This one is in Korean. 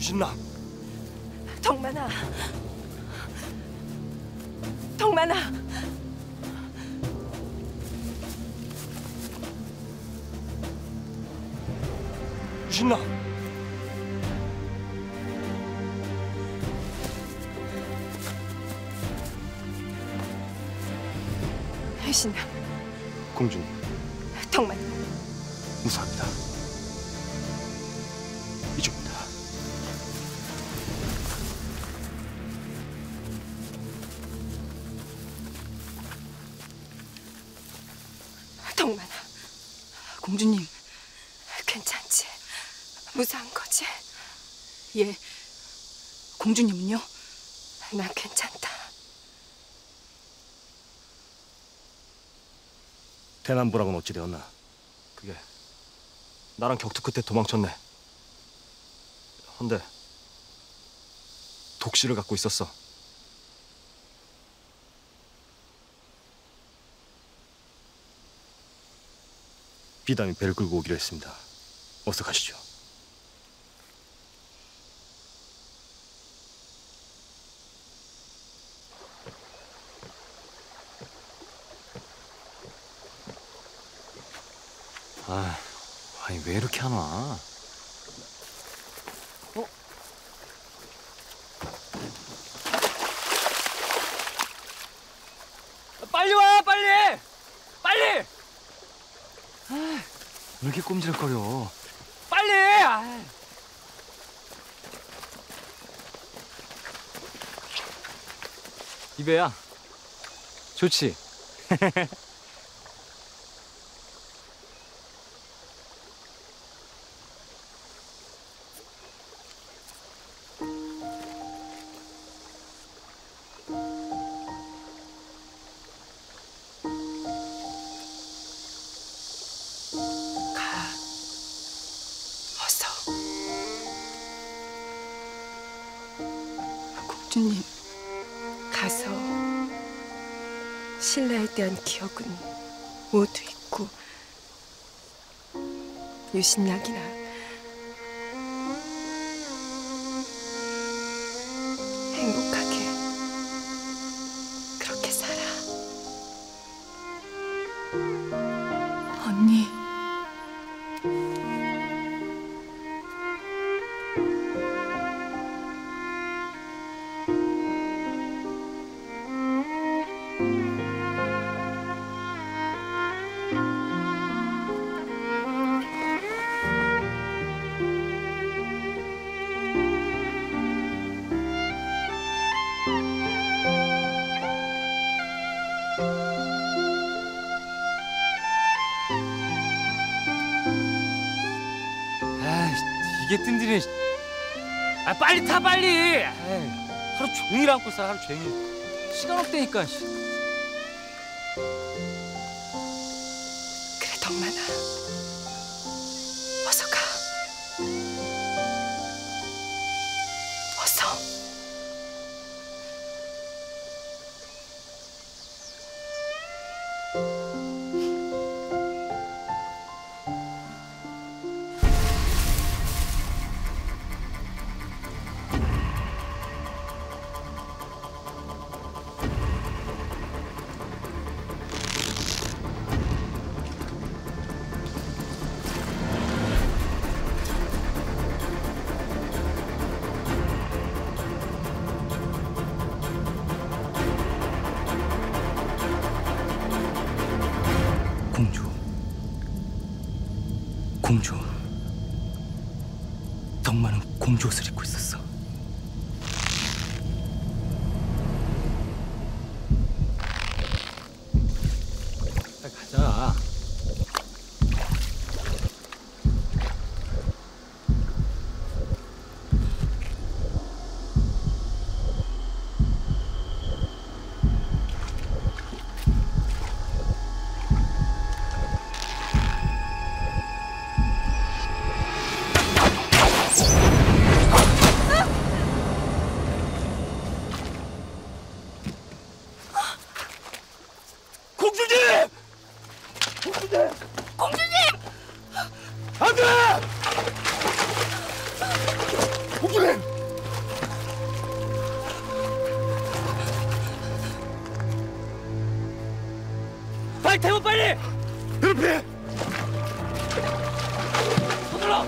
유신나 덕만아. 덕만아. 유신나 유신나. 공주님 덕만. 무사합니다. 이쪽입니다. 덕만아. 공주님, 괜찮지? 무사한 거지? 예. 공주님은요? 난 괜찮다. 대남부랑은 어찌 되었나? 그게 나랑 격투 끝에 도망쳤네. 헌데 독시를 갖고 있었어. 비담이 배를 끌고 오기로 했습니다. 어서 가시죠. 아, 아니 왜 이렇게 안 와? 빨리 와, 빨리! 빨리! 왜 이렇게 꼼지락거려? 빨리! 아. 이배야, 좋지? 공주님, 가서 신라에 대한 기억은 모두 잊고 유신약이나 이게 뜸들이네. 아, 빨리 타 빨리. 에이, 하루 종일 안고 살아 하루 종일. 시간 없다니까. 씨. 그래 덕만아. 어서 가. 어서. 공주. 공주. 덕만은 공주 옷을 입고 있었어. 빨리 태워 빨리. 그렇게 서둘러.